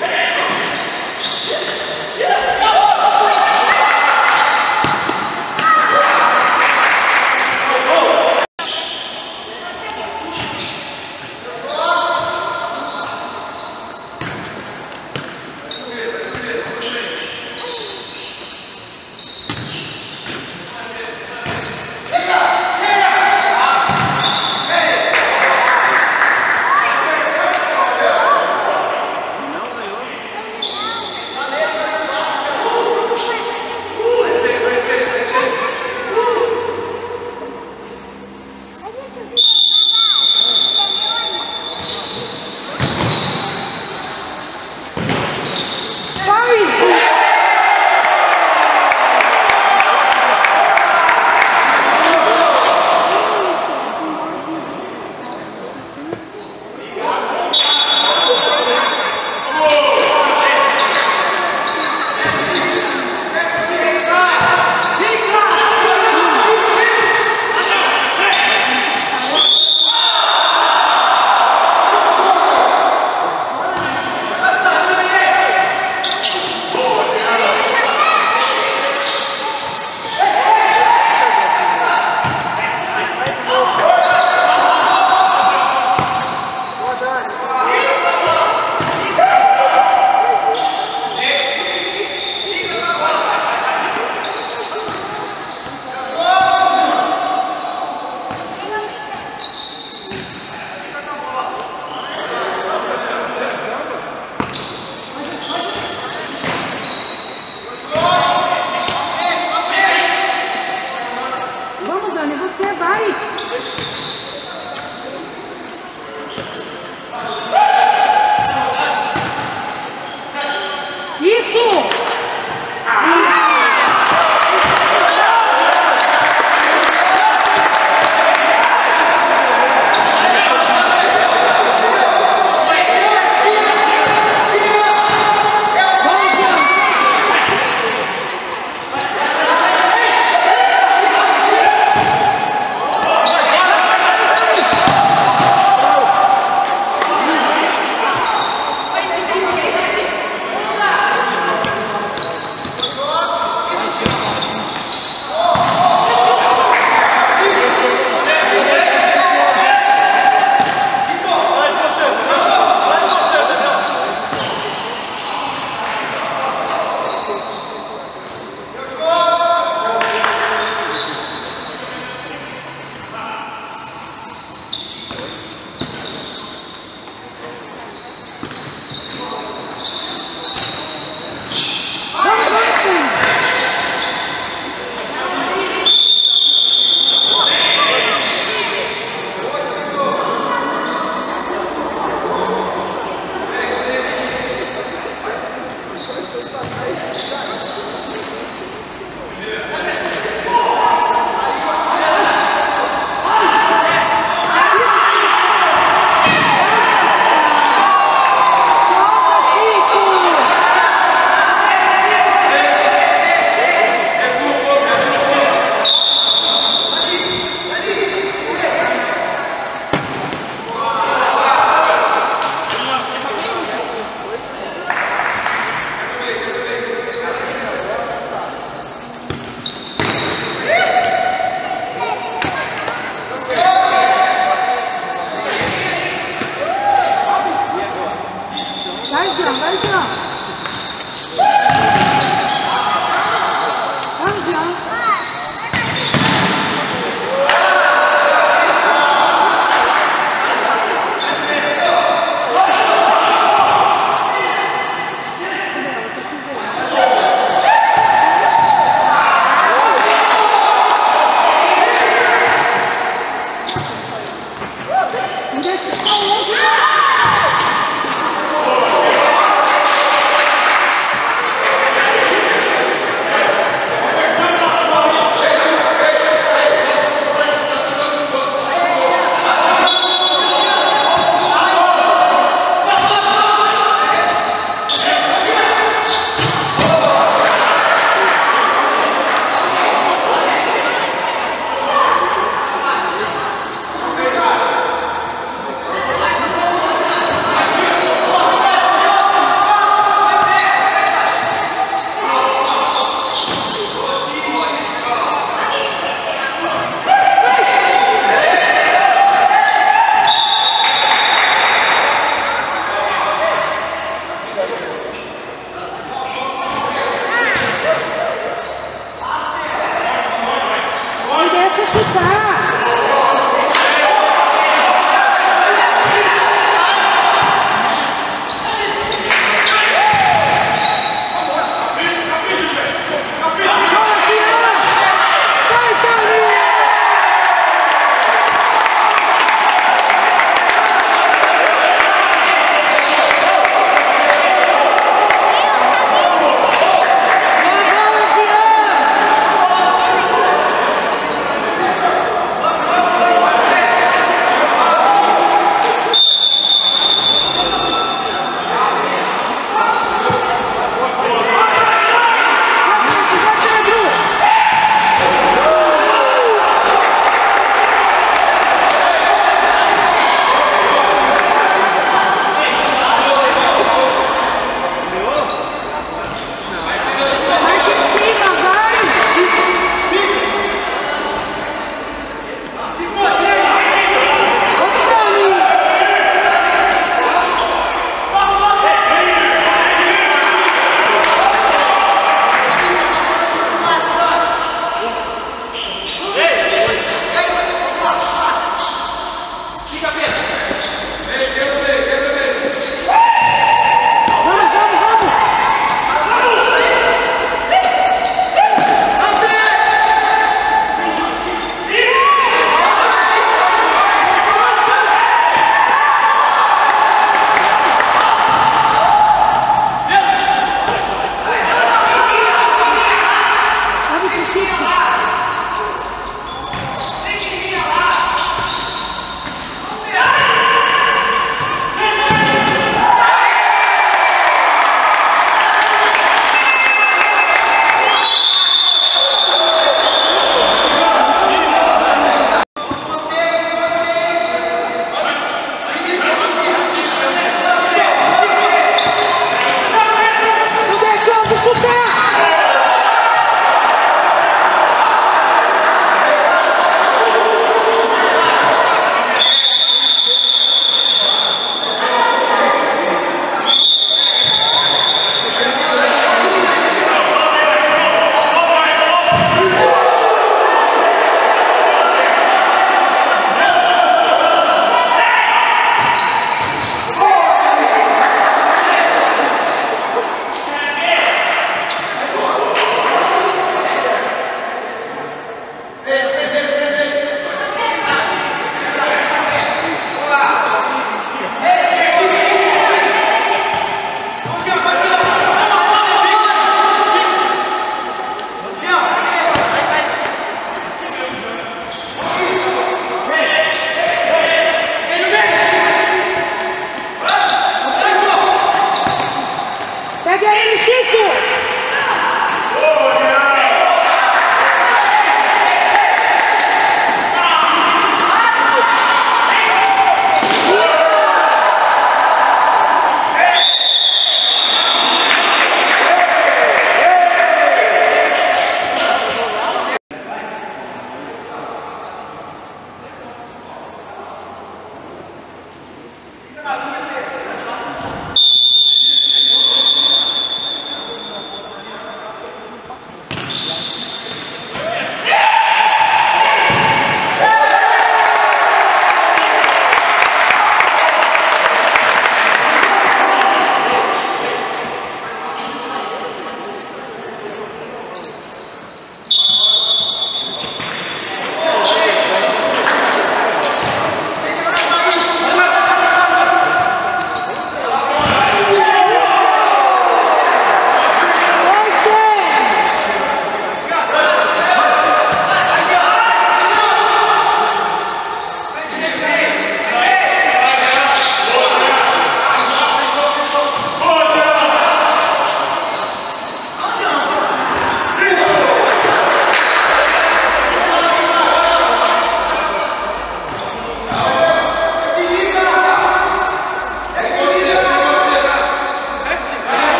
Hey! 그냥말 이.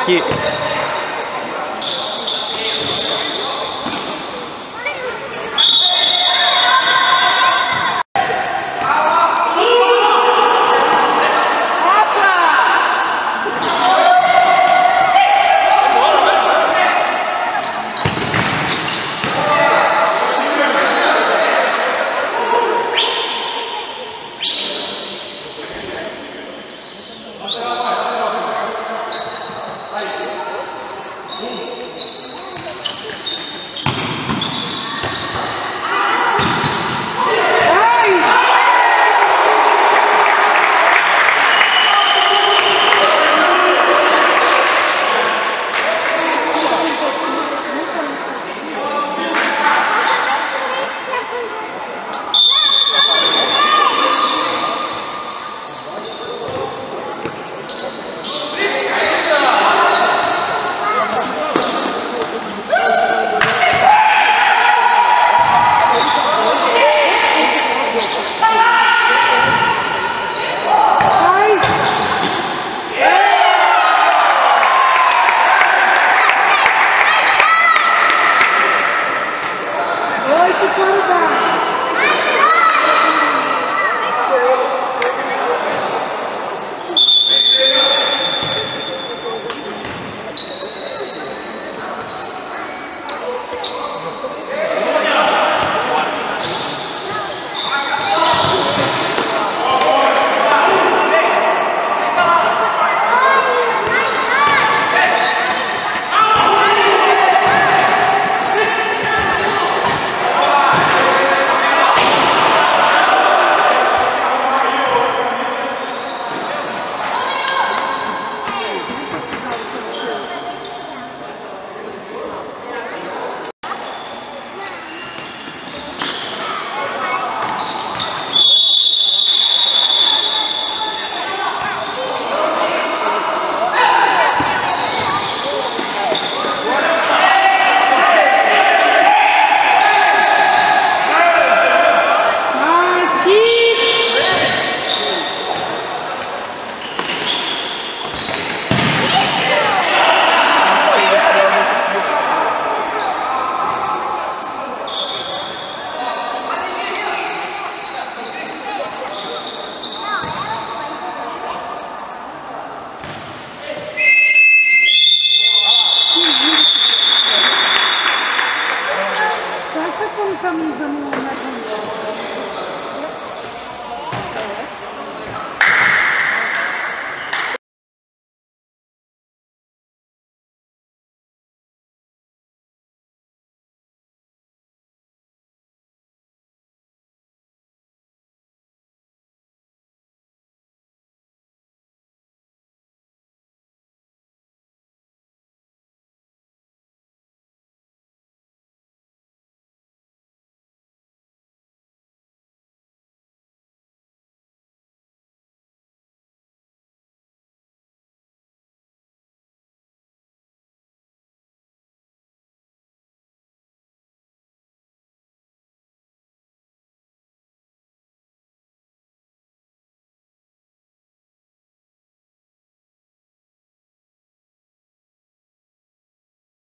Aqui.